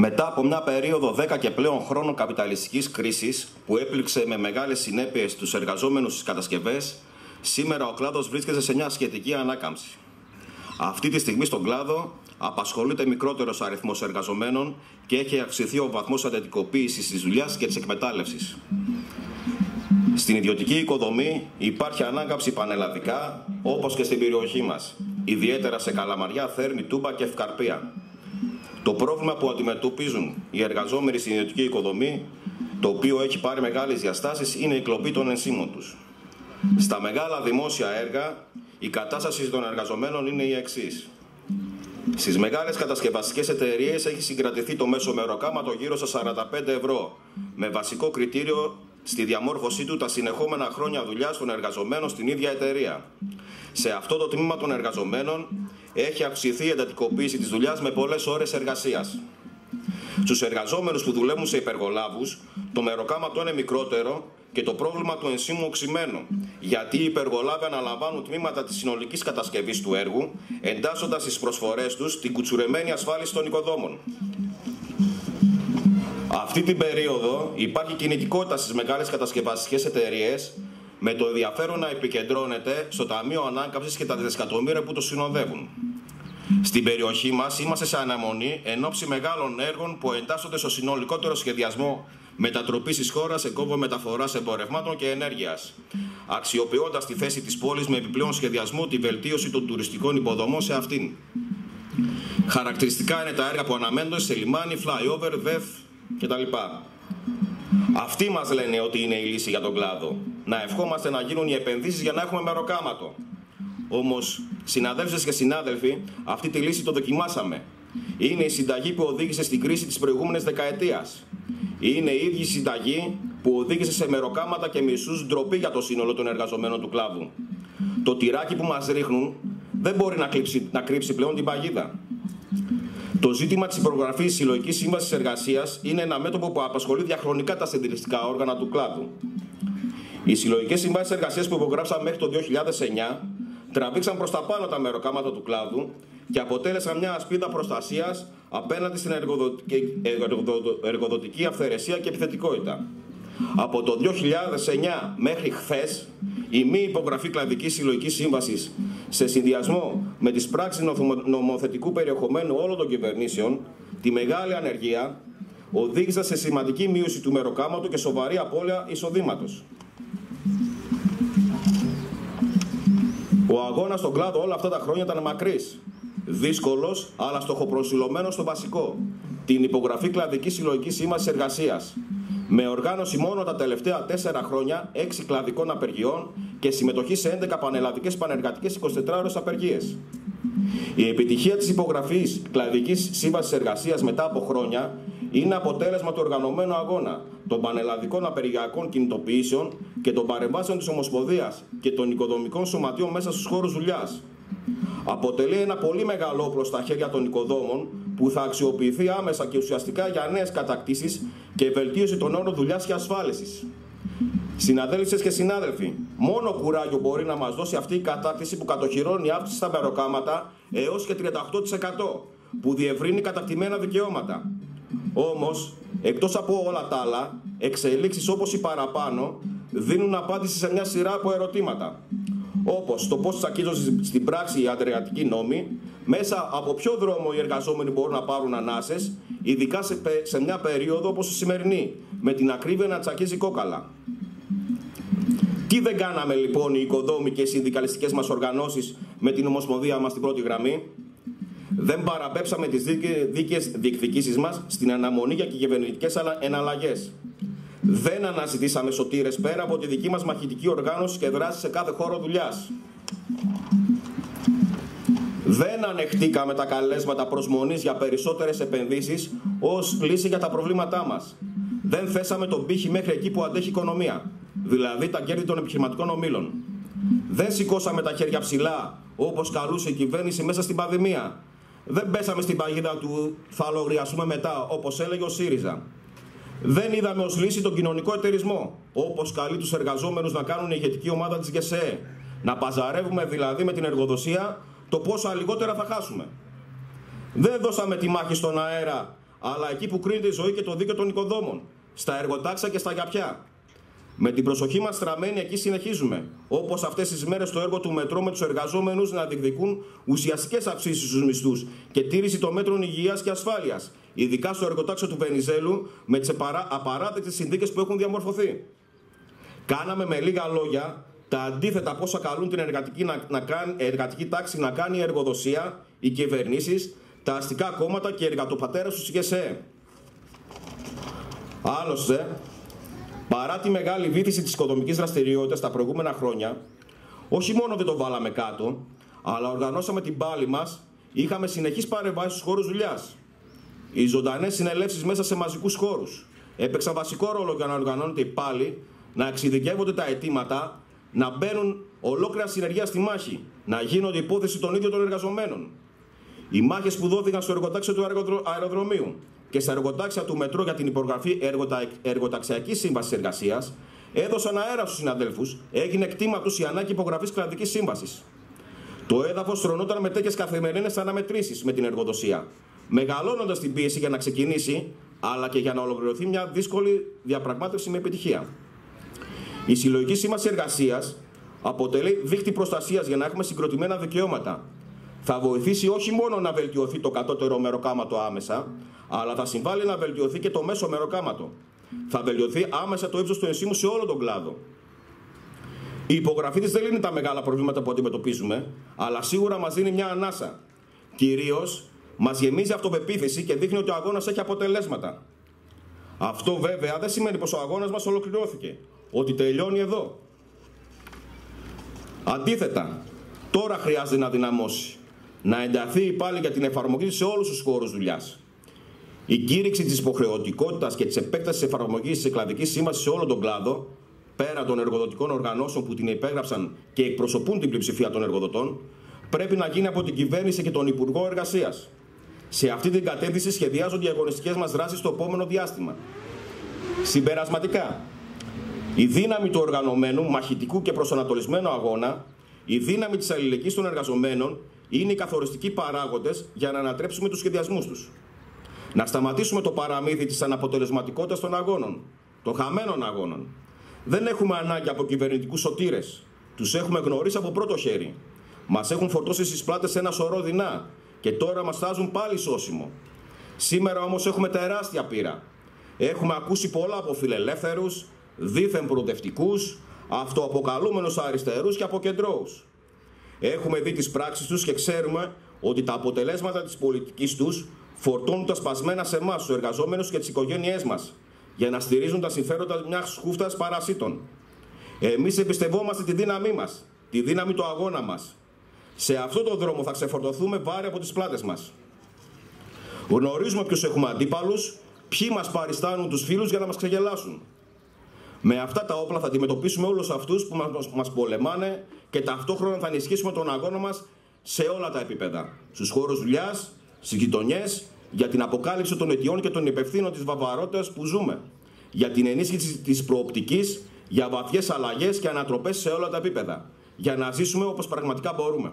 Μετά από μια περίοδο 10 και πλέον χρόνων καπιταλιστικής κρίσης που έπληξε με μεγάλες συνέπειες τους εργαζόμενους στις κατασκευές, σήμερα ο κλάδος βρίσκεται σε μια σχετική ανάκαμψη. Αυτή τη στιγμή στον κλάδο απασχολείται μικρότερος αριθμός εργαζομένων και έχει αυξηθεί ο βαθμός αντετικοποίησης της δουλειάς και της εκμετάλλευσης. Στην ιδιωτική οικοδομή υπάρχει ανάκαμψη πανελλαδικά, όπως και στην περιοχή μας, ιδιαίτερα σε Καλαμαριά, Θέρμη, Τούμπα και Ευκαρπία. Το πρόβλημα που αντιμετωπίζουν οι εργαζόμενοι στην ιδιωτική οικοδομή, το οποίο έχει πάρει μεγάλες διαστάσεις, είναι η κλοπή των ενσύμων τους. Στα μεγάλα δημόσια έργα, η κατάσταση των εργαζομένων είναι η εξής. Στις μεγάλες κατασκευαστικές εταιρείες έχει συγκρατηθεί το μέσο μεροκάματο γύρω στα 45 ευρώ, με βασικό κριτήριο στη διαμόρφωσή του τα συνεχόμενα χρόνια δουλειάς των εργαζομένων στην ίδια εταιρεία. Σε αυτό το τμήμα των εργαζομένων έχει αυξηθεί η εντατικοποίηση της δουλειάς με πολλές ώρες εργασίας. Στους εργαζόμενους που δουλεύουν σε υπεργολάβους, το μεροκάματο είναι μικρότερο και το πρόβλημα του ενσύμου οξυμένο, γιατί οι υπεργολάβοι αναλαμβάνουν τμήματα της συνολικής κατασκευής του έργου, εντάσσοντας στι προσφορές τους την κουτσουρεμένη ασφάλιση των οικοδόμων. Αυτή την περίοδο υπάρχει κινητικότητα στις μεγάλες κατασκευαστικές εταιρείες με το ενδιαφέρον να επικεντρώνεται στο Ταμείο Ανάκαμψης και τα δισεκατομμύρια που το συνοδεύουν. Στην περιοχή μας είμαστε σε αναμονή εν ώψη μεγάλων έργων που εντάσσονται στο συνολικότερο σχεδιασμό μετατροπής της χώρας σε κόβο μεταφοράς εμπορευμάτων και ενέργειας, αξιοποιώντας τη θέση της πόλης με επιπλέον σχεδιασμό τη βελτίωση των τουριστικών υποδομών σε αυτήν. Χαρακτηριστικά είναι τα έργα που αναμένονται σε λιμάνι, flyover, ΔΕΦ, κτλ. Αυτοί μας λένε ότι είναι η λύση για τον κλάδο. Να ευχόμαστε να γίνουν οι επενδύσεις για να έχουμε μεροκάματο. Όμως, συναδέλφες και συνάδελφοι, αυτή τη λύση το δοκιμάσαμε. Είναι η συνταγή που οδήγησε στην κρίση της προηγούμενης δεκαετίας. Είναι η ίδια συνταγή που οδήγησε σε μεροκάματα και μισούς ντροπή για το σύνολο των εργαζομένων του κλάδου. Το τυράκι που μας ρίχνουν δεν μπορεί να κρύψει, να κρύψει πλέον την παγίδα. Το ζήτημα της υπογραφής συλλογικής σύμβασης εργασίας είναι ένα μέτωπο που απασχολεί διαχρονικά τα συντηρητικά όργανα του κλάδου. Οι συλλογικές συμβάσει εργασίας που υπογράψαν μέχρι το 2009 τραβήξαν προς τα πάνω τα μεροκάματα του κλάδου και αποτέλεσαν μια ασπίδα προστασίας απέναντι στην εργοδοτική αυθαιρεσία και επιθετικότητα. Από το 2009 μέχρι χθες, η μη υπογραφή κλαδικής συλλογικής σύμβασης σε συνδυασμό με τις πράξεις νομοθετικού περιεχομένου όλων των κυβερνήσεων, τη μεγάλη ανεργία, οδήγησαν σε σημαντική μείωση του μεροκάματος και σοβαρή απώλεια εισοδήματος. Ο αγώνας στον κλάδο όλα αυτά τα χρόνια ήταν μακρύς. Δύσκολος, αλλά στοχοπροσιλωμένο στο βασικό. Την υπογραφή κλαδικής συλλογικής σύμβαση εργασίας με οργάνωση μόνο τα τελευταία τέσσερα χρόνια έξι κλαδικών απεργιών και συμμετοχή σε 11 πανελλαδικές πανεργατικές 24 ώρες απεργίες. Η επιτυχία της υπογραφής κλαδικής σύμβασης εργασίας μετά από χρόνια είναι αποτέλεσμα του οργανωμένου αγώνα των πανελλαδικών απεργιακών κινητοποιήσεων και των παρεμβάσεων της Ομοσπονδίας και των οικοδομικών σωματείων μέσα στους χώρους δουλειάς. Αποτελεί ένα πολύ μεγάλο όπλο στα χέρια των οικοδόμων που θα αξιοποιηθεί άμεσα και ουσιαστικά για νέες κατακτήσεις και βελτίωση των όρων δουλειάς και ασφάλισης. Συναδέλφε και συνάδελφοι, μόνο κουράγιο μπορεί να μας δώσει αυτή η κατάκτηση που κατοχυρώνει η αύξηση στα μεροκάματα έως και 38% που διευρύνει κατακτημένα δικαιώματα. Όμως, εκτός από όλα τα άλλα, εξελίξεις όπως οι παραπάνω δίνουν απάντηση σε μια σειρά από ερωτήματα. Όπως το πώς τσακίζονται στην πράξη οι αντρεγατικοί νόμοι, μέσα από ποιο δρόμο οι εργαζόμενοι μπορούν να πάρουν ανάσες, ειδικά σε, σε μια περίοδο όπως η σημερινή, με την ακρίβεια να τσακίζει κόκαλα. Τι δεν κάναμε λοιπόν οι οικοδόμοι και οι συνδικαλιστικές μας οργανώσεις με την Ομοσπονδία μας στην πρώτη γραμμή; Δεν παραπέψαμε τις δίκαιες διεκδικήσεις μας στην αναμονή για κυβερνητικές εναλλαγές. Δεν αναζητήσαμε σωτήρες πέρα από τη δική μας μαχητική οργάνωση και δράση σε κάθε χώρο δουλειάς. Δεν ανεχτήκαμε τα καλέσματα προσμονής για περισσότερες επενδύσεις ως λύση για τα προβλήματά μας. Δεν θέσαμε τον πύχη μέχρι εκεί που αντέχει η οικονομία, δηλαδή τα κέρδη των επιχειρηματικών ομήλων. Δεν σηκώσαμε τα χέρια ψηλά, όπως καλούσε η κυβέρνηση μέσα στην πανδημία. Δεν πέσαμε στην παγίδα του θα λογριασούμε μετά, όπως έλεγε ο ΣΥΡΙΖΑ. Δεν είδαμε ως λύση τον κοινωνικό εταιρισμό, όπως καλεί τους εργαζόμενους να κάνουν η ηγετική ομάδα της ΓΕΣΕ. Να παζαρεύουμε δηλαδή με την εργοδοσία το πόσα λιγότερα θα χάσουμε. Δεν δώσαμε τη μάχη στον αέρα αλλά εκεί που κρίνεται η ζωή και το δίκαιο των οικοδόμων, στα εργοτάξια και στα γιαπιά. Με την προσοχή μας στραμμένη εκεί συνεχίζουμε. Όπως αυτές τις μέρες το έργο του μετρό με τους εργαζόμενους να διεκδικούν ουσιαστικές αυξήσεις στους μισθούς και τήρηση των μέτρων υγείας και ασφάλειας, ειδικά στο εργοτάξιο του Βενιζέλου, με τις απαράδεκτες συνθήκες που έχουν διαμορφωθεί. Κάναμε με λίγα λόγια τα αντίθετα πόσα καλούν την εργατική, να, να κάνει, εργατική τάξη να κάνει η εργοδοσία, οι κυβερνήσεις, τα αστικά κόμματα και οι εργατοπατέρες του ΣΥΓΕΣΕ. Άλλωστε, παρά τη μεγάλη βήθηση της οικοδομικής δραστηριότητας τα προηγούμενα χρόνια, όχι μόνο δεν το βάλαμε κάτω, αλλά οργανώσαμε την πάλη μας, είχαμε συνεχείς παρεμβάσεις στους χώρους δουλειάς. Οι ζωντανές συνελεύσεις μέσα σε μαζικούς χώρους έπαιξαν βασικό ρόλο για να οργανώνεται η πάλη, να εξειδικεύονται τα αιτήματα, να μπαίνουν ολόκληρα συνεργεία στη μάχη, να γίνονται υπόθεση των ίδιων των εργαζομένων. Οι μάχες που δόθηκαν στο εργοτάξιο του αεροδρομίου και στα εργοτάξια του Μετρό για την υπογραφή εργοταξιακής σύμβασης εργασίας έδωσαν αέρα στους συναδέλφους, έγινε κτήμα τους η ανάγκη υπογραφής κρατική σύμβασης. Το έδαφος τρονόταν με τέτοιες καθημερινές αναμετρήσεις με την εργοδοσία, μεγαλώνοντας την πίεση για να ξεκινήσει, αλλά και για να ολοκληρωθεί μια δύσκολη διαπραγμάτευση με επιτυχία. Η συλλογική σύμβαση εργασίας αποτελεί δίχτυ προστασίας για να έχουμε συγκροτημένα δικαιώματα. Θα βοηθήσει όχι μόνο να βελτιωθεί το κατώτερο μεροκάματο άμεσα, αλλά θα συμβάλλει να βελτιωθεί και το μέσο μεροκάματο. Θα βελτιωθεί άμεσα το ύψος του ενσύμου σε όλο τον κλάδο. Η υπογραφή της δεν λύνει τα μεγάλα προβλήματα που αντιμετωπίζουμε, αλλά σίγουρα μας δίνει μια ανάσα. Κυρίως μας γεμίζει αυτοπεποίθηση και δείχνει ότι ο αγώνας έχει αποτελέσματα. Αυτό βέβαια δεν σημαίνει πως ο αγώνας μας ολοκληρώθηκε, ότι τελειώνει εδώ. Αντίθετα, τώρα χρειάζεται να δυναμώσει, να ενταθεί πάλι για την εφαρμογή σε όλους τους χώρους δουλειάς. Η κήρυξη της υποχρεωτικότητας και της επέκτασης εφαρμογής της εκλαδικής σύμβασης σε όλο τον κλάδο, πέρα των εργοδοτικών οργανώσεων που την υπέγραψαν και εκπροσωπούν την πλειοψηφία των εργοδοτών, πρέπει να γίνει από την κυβέρνηση και τον Υπουργό Εργασίας. Σε αυτή την κατεύθυνση σχεδιάζονται οι αγωνιστικές μας δράσεις στο επόμενο διάστημα. Συμπερασματικά, η δύναμη του οργανωμένου, μαχητικού και προσανατολισμένου αγώνα, η δύναμη της αλληλεγγύης των εργαζομένων είναι οι καθοριστικοί παράγοντες για να ανατρέψουμε τους σχεδιασμούς τους. Να σταματήσουμε το παραμύθι της αναποτελεσματικότητας των αγώνων, των χαμένων αγώνων. Δεν έχουμε ανάγκη από κυβερνητικούς σωτήρες. Τους έχουμε γνωρίσει από πρώτο χέρι. Μας έχουν φορτώσει στις πλάτες ένα σωρό δεινά και τώρα μας στάζουν πάλι σώσιμο. Σήμερα όμως έχουμε τεράστια πείρα. Έχουμε ακούσει πολλά από φιλελεύθερους, δίθεν προοδευτικούς, αυτοαποκαλούμενους αριστερούς και αποκεντρώους. Έχουμε δει τις πράξεις τους και ξέρουμε ότι τα αποτελέσματα της πολιτικής τους φορτώνουν τα σπασμένα σε εμάς, τους εργαζόμενους και τις οικογένειές μας, για να στηρίζουν τα συμφέροντα μιας χούφτας παρασίτων. Εμείς εμπιστευόμαστε τη δύναμή μας, τη δύναμη του αγώνα μας. Σε αυτό το δρόμο θα ξεφορτωθούμε βάρη από τις πλάτες μας. Γνωρίζουμε ποιους έχουμε αντίπαλους, ποιοι μας παριστάνουν τους φίλους για να μας ξεγελάσουν. Με αυτά τα όπλα θα αντιμετωπίσουμε όλους αυτούς που μας πολεμάνε και ταυτόχρονα θα ενισχύσουμε τον αγώνα μας σε όλα τα επίπεδα. Στους χώρους δουλειάς, στις γειτονιές, για την αποκάλυψη των αιτιών και των υπευθύνων της βαβαρότητας που ζούμε. Για την ενίσχυση της προοπτικής, για βαθιές αλλαγές και ανατροπές σε όλα τα επίπεδα. Για να ζήσουμε όπως πραγματικά μπορούμε.